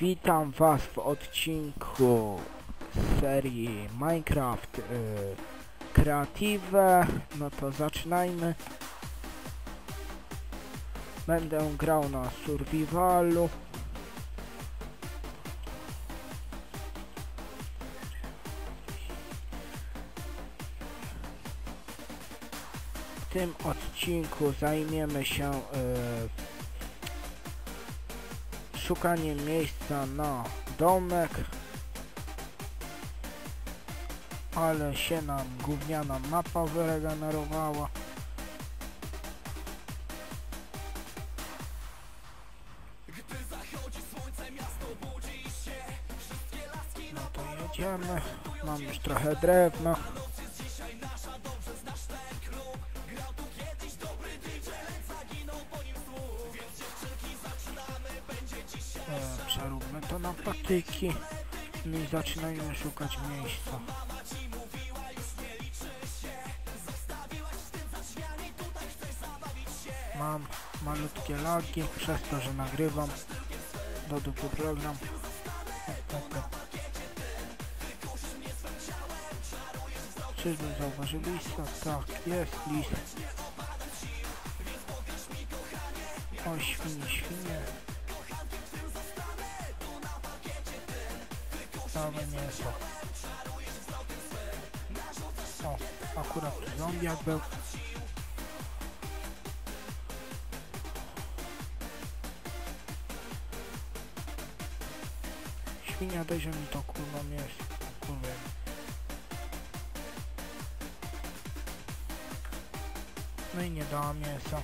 Witam Was w odcinku serii Minecraft y, Creative. No to zaczynajmy. Będę grał na survivalu. W tym odcinku zajmiemy się y, szukaniem miejsca na domek. Ale się nam gówniana mapa wyregenerowała. No to jedziemy. Mam już trochę drewna. To na patyki. No i zaczynajmy szukać miejsca. Mam malutkie lagi przez to, że nagrywam do dupy program. Czyżby zauważył lisa? Tak, jest lis. O, świnie, świnie. Całe mięso. O, akurat zombiak był. Świnia dejże mi to kurwa mięso. No i nie dała mięsa.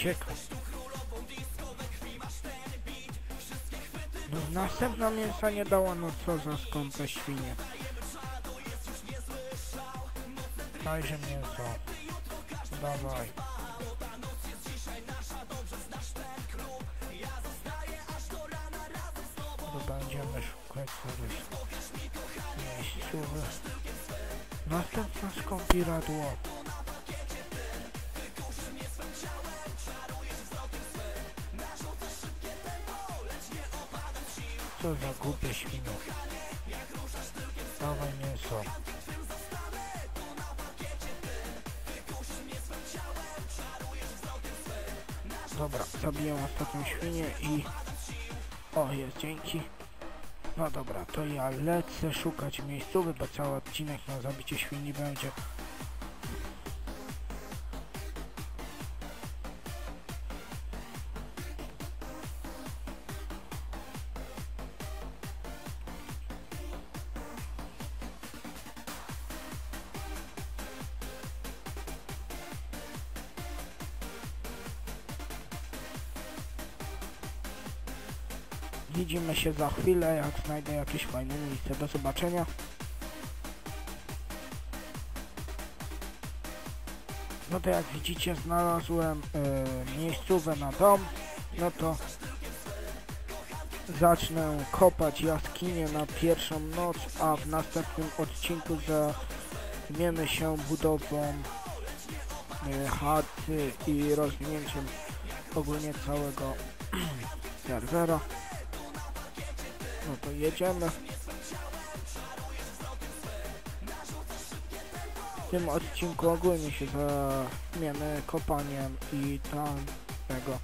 Ale ucieka. No następna mięsa nie dała, no co za skąpe świnie. Dajże mięso. Dawaj. To będziemy szukać sobie miejscówek. Następna skąpiradło. Co za głupie świno. Dawaj mięso. Dobra, zabiję ostatnią świnię i... O, jest, dzięki. No dobra, to ja lecę szukać miejscowy, bo cały odcinek na zabicie świni będzie. Widzimy się za chwilę, jak znajdę jakieś fajne miejsce. Do zobaczenia. No to jak widzicie znalazłem miejscówę na dom. No to zacznę kopać jaskinię na pierwszą noc, a w następnym odcinku zajmiemy się budową e, chaty i rozwinięciem ogólnie całego serwera. No to jedziemy. W tym odcinku ogólnie się zajmiemy kopaniem i tam tego.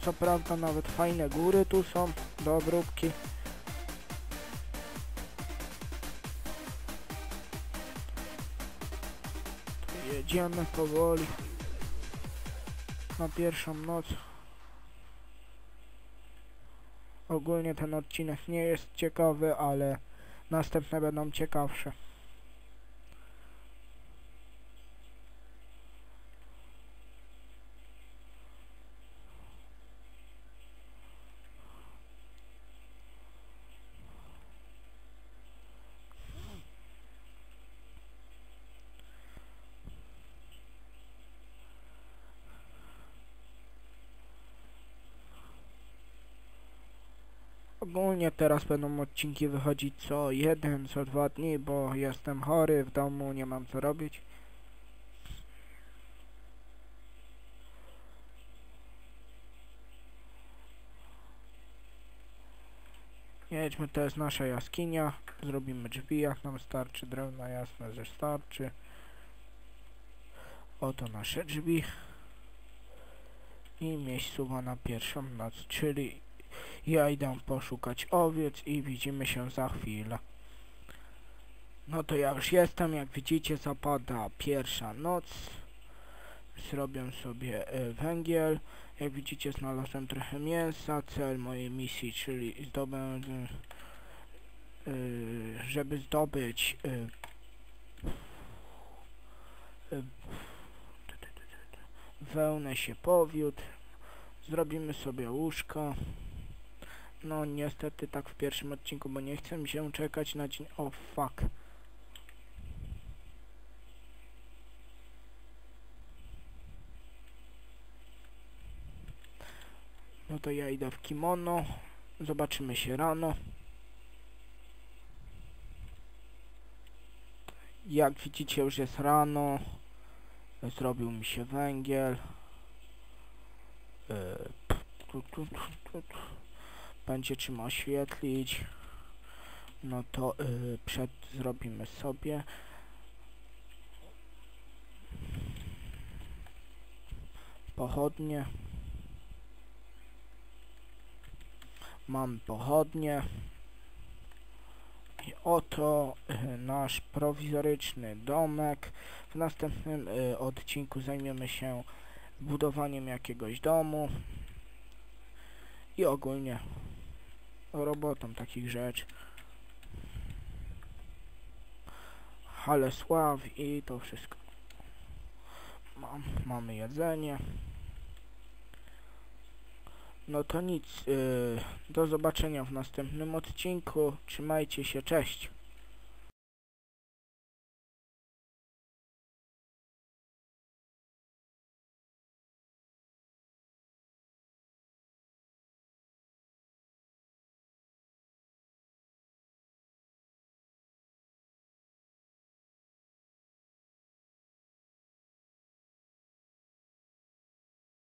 Co prawda nawet fajne góry tu są do obróbki. Jedziemy powoli na pierwszą noc. Ogólnie ten odcinek nie jest ciekawy, ale następne będą ciekawsze. Ogólnie teraz będą odcinki wychodzić co jeden, co dwa dni, bo jestem chory w domu, nie mam co robić. Jedźmy, to jest nasza jaskinia. Zrobimy drzwi, jak nam starczy drewna, jasne, że starczy. Oto nasze drzwi. I miejscowa na pierwszą noc, czyli ja idę poszukać owiec i widzimy się za chwilę. No to ja już jestem, jak widzicie zapada pierwsza noc. Zrobię sobie e, węgiel. Jak widzicie znalazłem trochę mięsa. Cel mojej misji, czyli zdobędę, e, żeby zdobyć e, wełnę się powiódł. Zrobimy sobie łóżko. No niestety tak w pierwszym odcinku, bo nie chcę mi się czekać na dzień... O fuck. No to ja idę w kimono. Zobaczymy się rano. Jak widzicie już jest rano. Zrobił mi się węgiel. E, Będzie czym oświetlić. No to y, przed zrobimy sobie. Pochodnie. Mam pochodnie. I oto y, nasz prowizoryczny domek. W następnym y, odcinku zajmiemy się budowaniem jakiegoś domu i ogólnie robotą takich rzeczy. Halesław i to wszystko. Mam, mamy jedzenie. No to nic. Yy, do zobaczenia w następnym odcinku. Trzymajcie się, cześć.